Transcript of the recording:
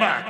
back.